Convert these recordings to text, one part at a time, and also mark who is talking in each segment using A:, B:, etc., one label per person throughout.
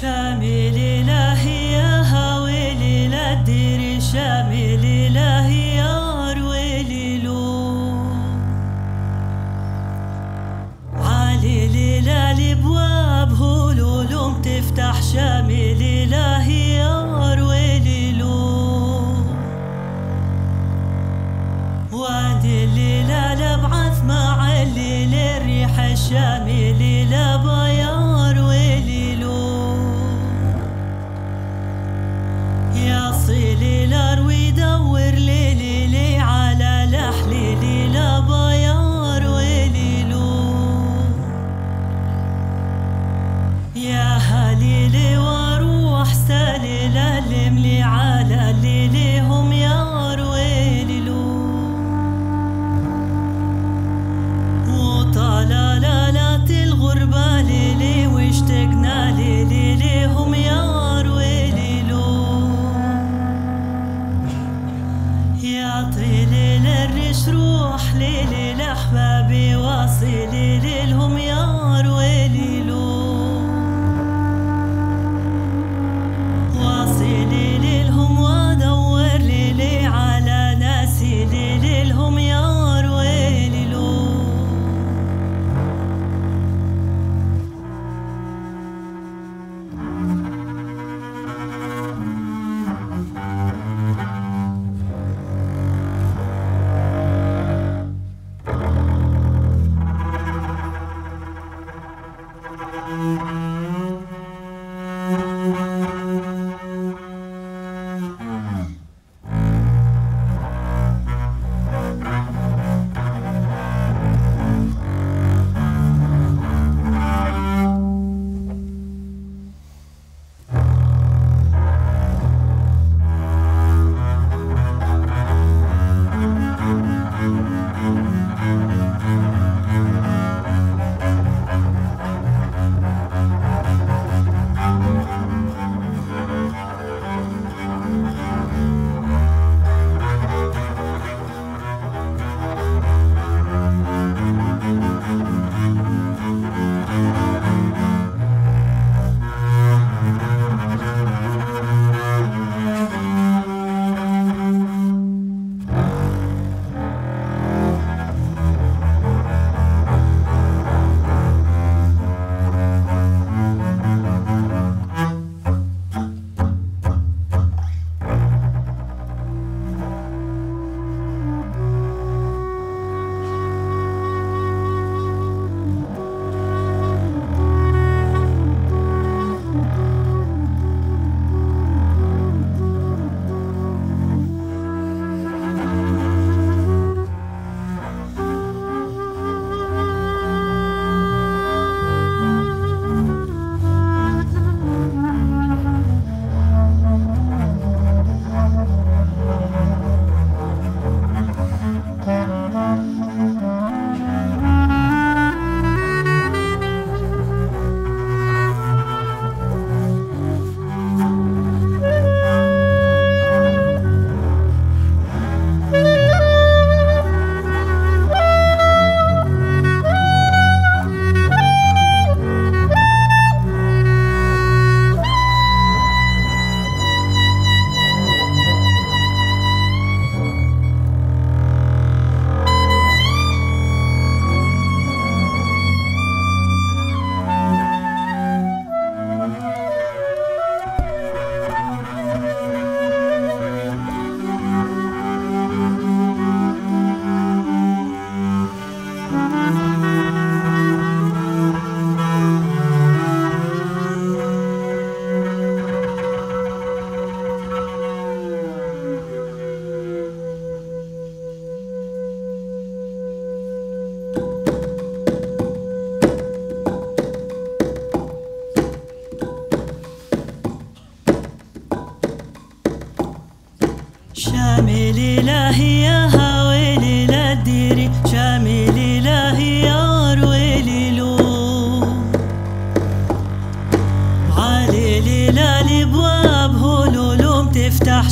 A: شامل إلهي يا هاويلي لا تديري شامل إلهي يا رويلي لو علي ليلى الابواب هلولوم تفتح شامل إلهي يا رويلي لو وادي الليلة لبعث مع الليل الريح الشامل sar widawir li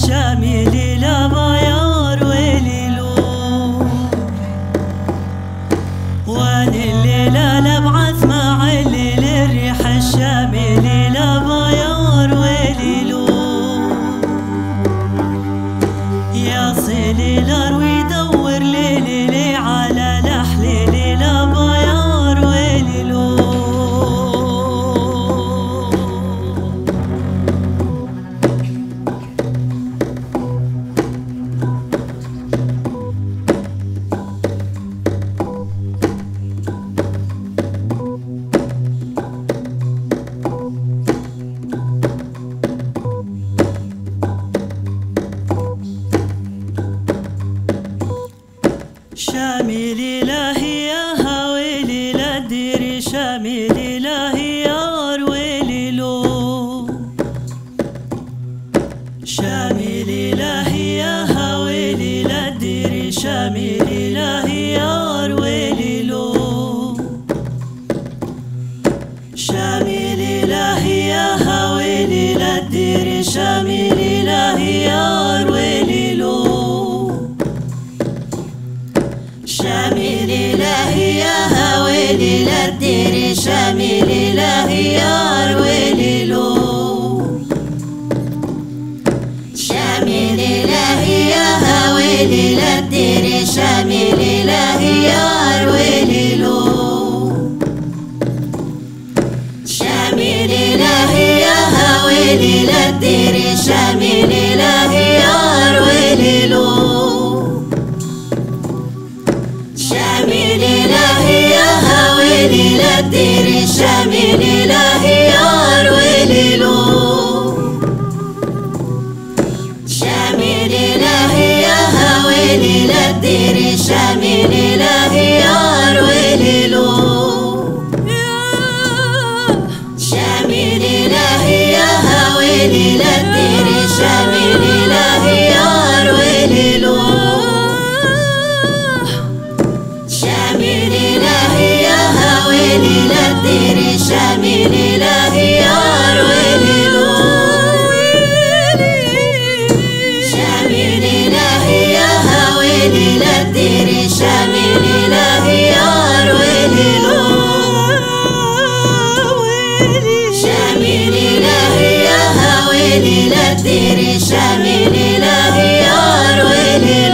A: شامل. شامل إلهي يا هويلي لديري شامل إلهي يا رويلي لو شامل إلهي يا هويلي لديري شامل إلهي يا رويلي لو شامل إلهي يا هويلي لديري شامل إلهي يا رويلي الدير يار وليلو شامي الهي يا هاوي ليلة الدير الشامي شامي يا قدير شامل إلهي أروي